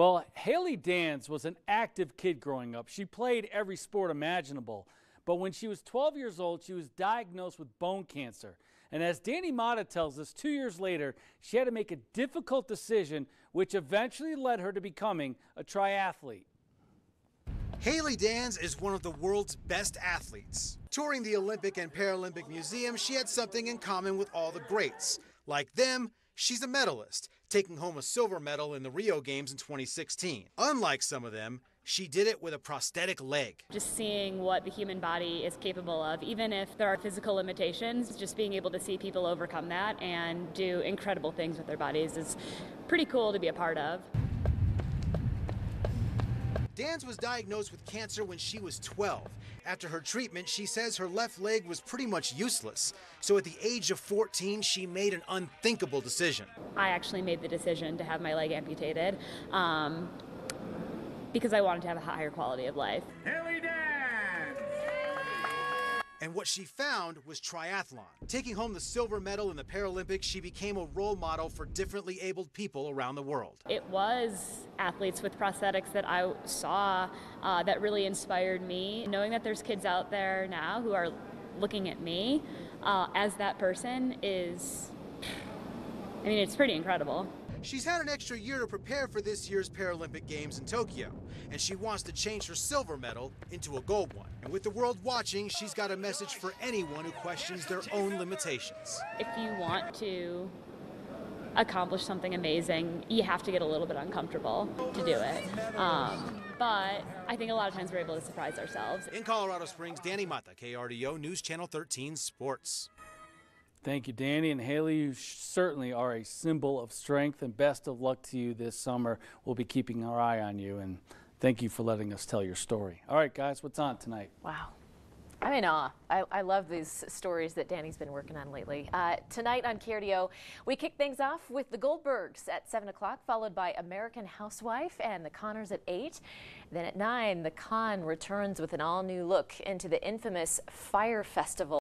Well, Hailey Danz was an active kid growing up. She played every sport imaginable. But when she was 12 years old, she was diagnosed with bone cancer. And as Danny Mata tells us, two years later, she had to make a difficult decision, which eventually led her to becoming a triathlete. Hailey Danz is one of the world's best athletes. Touring the Olympic and Paralympic Museum, she had something in common with all the greats. Like them, she's a medalist, taking home a silver medal in the Rio Games in 2016. Unlike some of them, she did it with a prosthetic leg. Just seeing what the human body is capable of, even if there are physical limitations, just being able to see people overcome that and do incredible things with their bodies is pretty cool to be a part of. Danz was diagnosed with cancer when she was 12. After her treatment, she says her left leg was pretty much useless. So at the age of 14, she made an unthinkable decision. I actually made the decision to have my leg amputated um, because I wanted to have a higher quality of life. Hailey and what she found was triathlon. Taking home the silver medal in the Paralympics, she became a role model for differently abled people around the world. It was athletes with prosthetics that I saw uh, that really inspired me. Knowing that there's kids out there now who are looking at me uh, as that person is, I mean, it's pretty incredible. She's had an extra year to prepare for this year's Paralympic Games in Tokyo, and she wants to change her silver medal into a gold one. And with the world watching, she's got a message for anyone who questions their own limitations. If you want to accomplish something amazing, you have to get a little bit uncomfortable to do it. Um, but I think a lot of times we're able to surprise ourselves. In Colorado Springs, Danny Mata, KRDO News Channel 13 Sports. Thank you, Danny and Hailey. You certainly are a symbol of strength, and best of luck to you this summer. We'll be keeping our eye on you, and thank you for letting us tell your story. All right, guys, what's on tonight? Wow. I'm in awe. I, I, love these stories that Danny's been working on lately. Uh, tonight on KRDO, we kick things off with the Goldbergs at 7 o'clock, followed by American Housewife and the Conners at 8. Then at 9, the Con returns with an all-new look into the infamous Fyre Festival.